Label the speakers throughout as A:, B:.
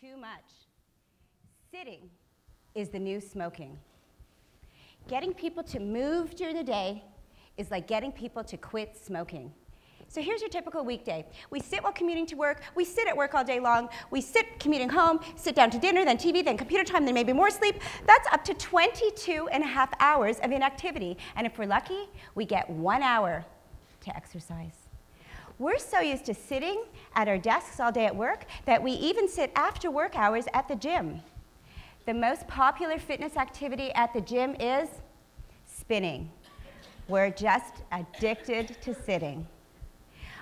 A: too much. Sitting is the new smoking. Getting people to move during the day is like getting people to quit smoking. So here's your typical weekday. We sit while commuting to work, we sit at work all day long, we sit commuting home, sit down to dinner, then TV, then computer time, then maybe more sleep. That's up to 22 and a half hours of inactivity. And if we're lucky, we get one hour to exercise. We're so used to sitting at our desks all day at work that we even sit after work hours at the gym. The most popular fitness activity at the gym is spinning. We're just addicted to sitting.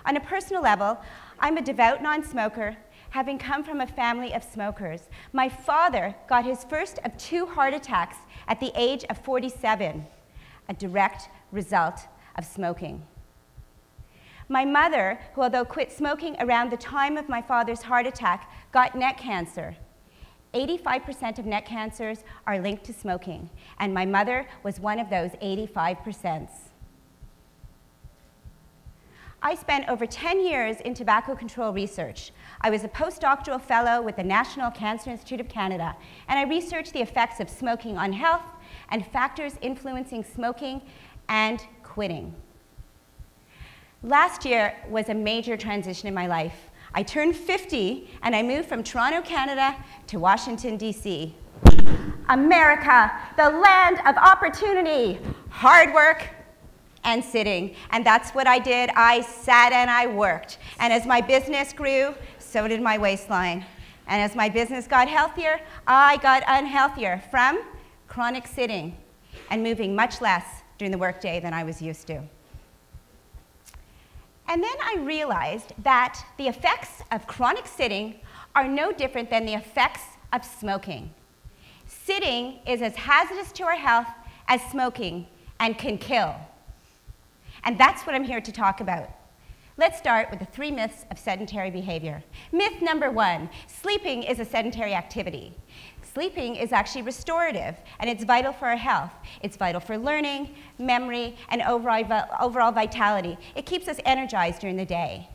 A: On a personal level, I'm a devout non smoker, having come from a family of smokers. My father got his first of two heart attacks at the age of 47, a direct result of smoking. My mother, who although quit smoking around the time of my father's heart attack, got neck cancer. 85% of neck cancers are linked to smoking, and my mother was one of those 85%. I spent over 10 years in tobacco control research. I was a postdoctoral fellow with the National Cancer Institute of Canada, and I researched the effects of smoking on health and factors influencing smoking and quitting. Last year was a major transition in my life. I turned 50 and I moved from Toronto, Canada to Washington, D.C. America, the land of opportunity, hard work, and sitting. And that's what I did. I sat and I worked. And as my business grew, so did my waistline. And as my business got healthier, I got unhealthier from chronic sitting and moving much less during the workday than I was used to. And then I realized that the effects of chronic sitting are no different than the effects of smoking. Sitting is as hazardous to our health as smoking and can kill. And that's what I'm here to talk about. Let's start with the three myths of sedentary behavior. Myth number one sleeping is a sedentary activity. Sleeping is actually restorative, and it's vital for our health. It's vital for learning, memory, and overall, overall vitality. It keeps us energized during the day.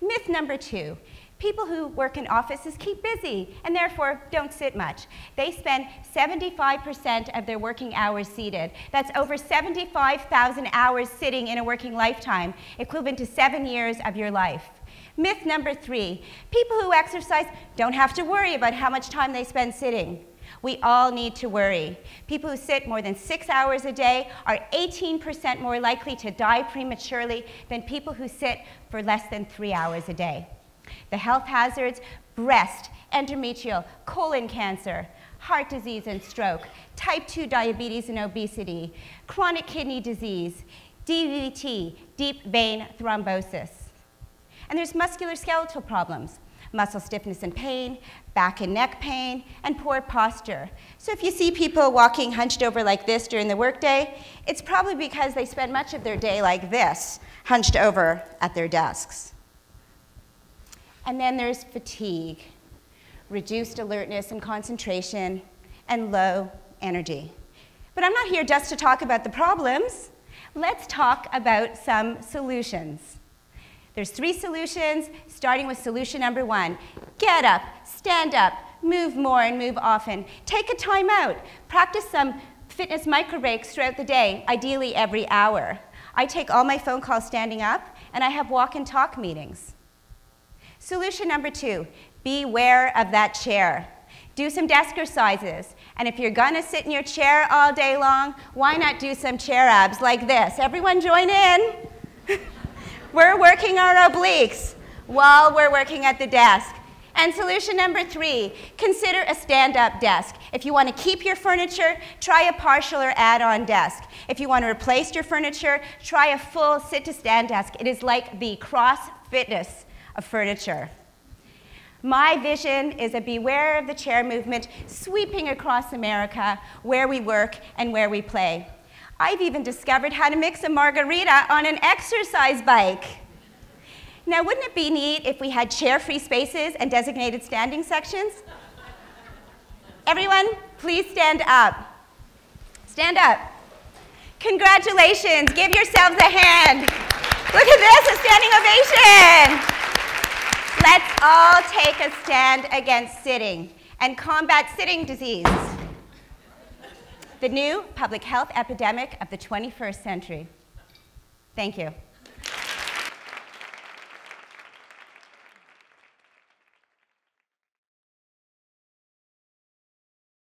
A: Myth number two People who work in offices keep busy and therefore don't sit much. They spend 75% of their working hours seated. That's over 75,000 hours sitting in a working lifetime, equivalent to seven years of your life. Myth number three people who exercise don't have to worry about how much time they spend sitting. We all need to worry. People who sit more than six hours a day are 18% more likely to die prematurely than people who sit for less than three hours a day. The health hazards, breast, endometrial, colon cancer, heart disease and stroke, type 2 diabetes and obesity, chronic kidney disease, DVT, deep vein thrombosis. And there's musculoskeletal problems, muscle stiffness and pain, back and neck pain, and poor posture. So if you see people walking hunched over like this during the workday, it's probably because they spend much of their day like this, hunched over at their desks. And then there's fatigue, reduced alertness and concentration, and low energy. But I'm not here just to talk about the problems. Let's talk about some solutions. There's three solutions, starting with solution number one. Get up, stand up, move more and move often. Take a time out. Practice some fitness micro breaks throughout the day, ideally every hour. I take all my phone calls standing up, and I have walk and talk meetings. Solution number two, beware of that chair. Do some desk exercises. And if you're gonna sit in your chair all day long, why not do some chair abs like this? Everyone join in. we're working our obliques while we're working at the desk. And solution number three, consider a stand-up desk. If you want to keep your furniture, try a partial or add-on desk. If you want to replace your furniture, try a full sit-to-stand desk. It is like the cross fitness of furniture. My vision is a beware of the chair movement sweeping across America where we work and where we play. I've even discovered how to mix a margarita on an exercise bike. Now, wouldn't it be neat if we had chair-free spaces and designated standing sections? Everyone, please stand up. Stand up. Congratulations. Give yourselves a hand. Look at this, a standing ovation. Let's all take a stand against sitting and combat sitting disease, the new public health epidemic of the 21st century. Thank you.